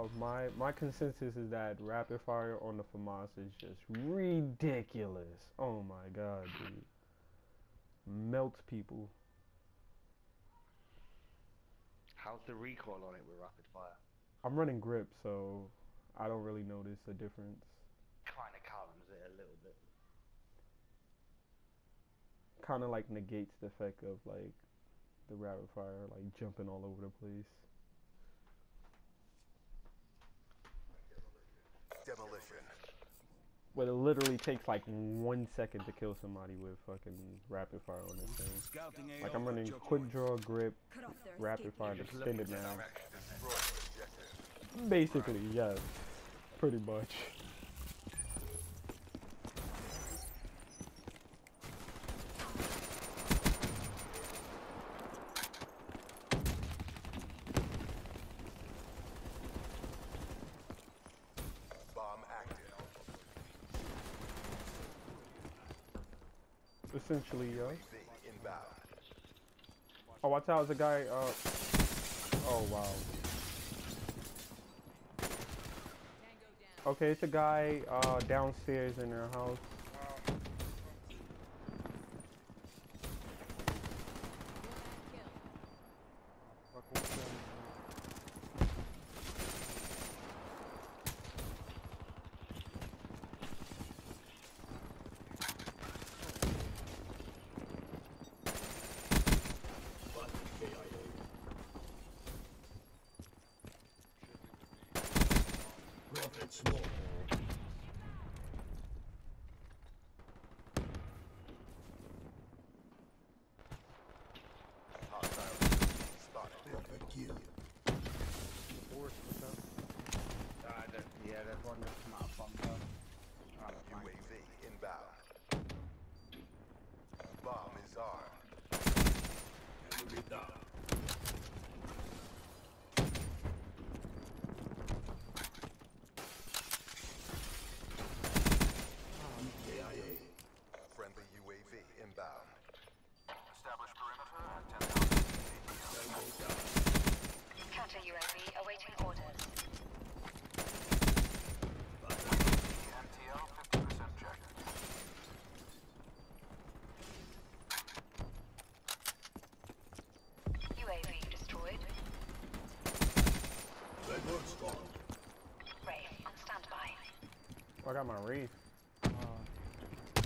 Uh, my my consensus is that rapid fire on the FAMAS is just ridiculous. Oh my god, dude. Melts people. How's the recoil on it with rapid fire? I'm running grip, so I don't really notice a difference. Kind of calms it a little bit. Kind of like negates the effect of like the rapid fire, like jumping all over the place. Demolition. But it literally takes like one second to kill somebody with fucking rapid fire on this thing. Like I'm for running quick draw, grip, Cut off their rapid fire, Just extended look at now. direction. Destroy the objective. Basically, yes. Pretty much. Bomb active. Essentially, yo. Oh, watch out, there's a guy, uh... Oh, wow. Okay, it's a guy, uh, downstairs in their house. Uh, there- yeah, there's one that's come out of bunker. Oh. UAV inbound. Bomb is armed. Enemy down. KIA. Friendly UAV inbound. Establish perimeter at 10,000 Tango down. Counter UAV awaiting orders. MTL 50% checked. UAV destroyed. Red Hawk spawn. Wraith on standby. I got my Wraith. Right. Pull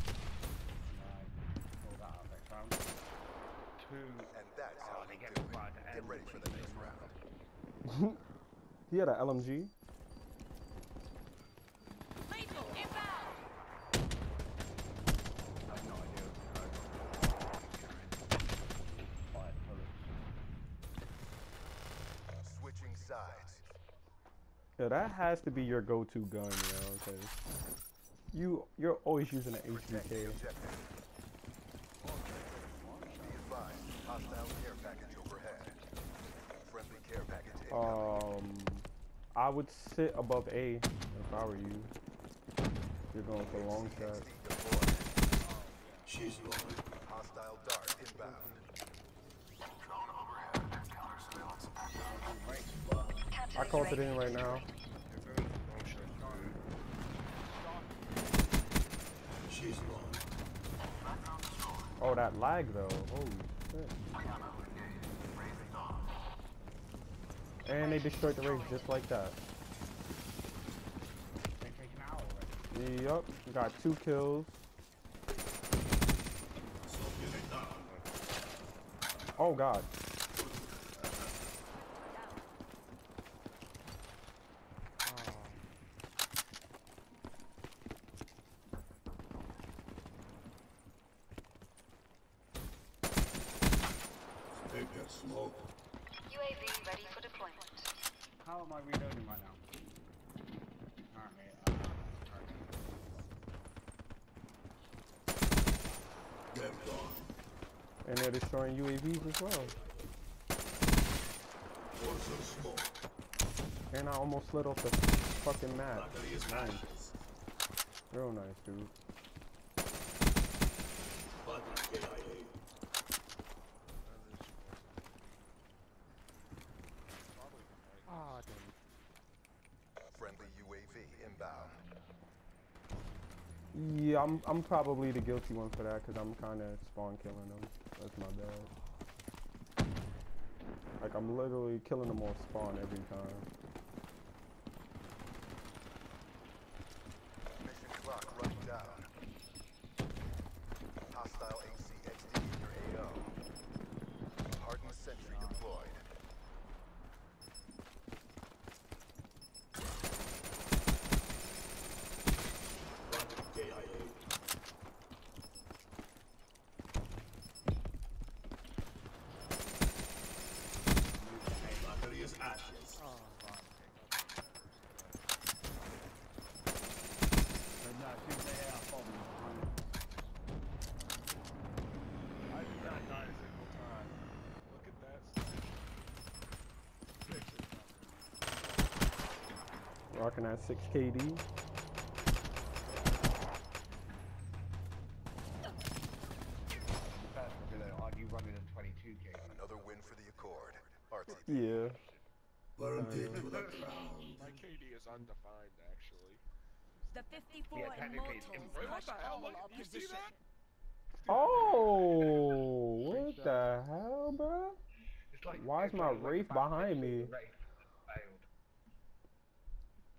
that out next round. Two. And that's how Oh, they get do it right at it. the Get ready for the next round. He had an LMG. Lethal inbound! I have no idea. Right, pull it. Switching sides. Yeah, that has to be your go-to gun, yo, because you, you're always using an Protect the HVK. objective. Be advised. Hostile care package overhead. Friendly care package incoming. Um, I would sit above A if I were you. You're going for long shot. She's low. Hostile dart inbound. Drone overhead. Counter surveillance active. Counter I called it in right now. They're very. She's low. Oh, that lag though. Holy shit. Ammo engaged. Raising on. And they destroyed the Wraith just like that. They're taken out already. Yup, got two kills. Assault unit down. Oh god. UAV ready for deployment. How am I reloading right now? Apparently, uh. And they're destroying UAVs as well. And I almost slid off the fucking map. Nice. Real nice, dude. Body KIA. Ah, damn. inbound. Yeah, I'm I'm probably the guilty one for that because I'm kind of spawn killing them. That's my bad. Like I'm literally killing them on spawn every time. Ashes. Oh, God. But no, shoot the air for me. I did not die a single time. Look at that stuff. Rocking at 6 KD. That's below. Are you running at 22k? Another win for the Accord. RTB. Yeah. Burned it to the ground. My KD is undefined, actually. The 54 Yeah, Immortals Wait, what the hell? all Look, you see that? Oh, what the hell, bro? It's like, Why is my like- like Wraith behind me? the Wraith failed.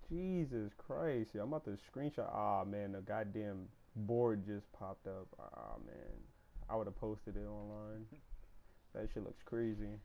Jesus Christ. Yeah, I'm about to screenshot. Ah, man, the goddamn board just popped up. Ah, man. I would have posted it online. That shit looks crazy.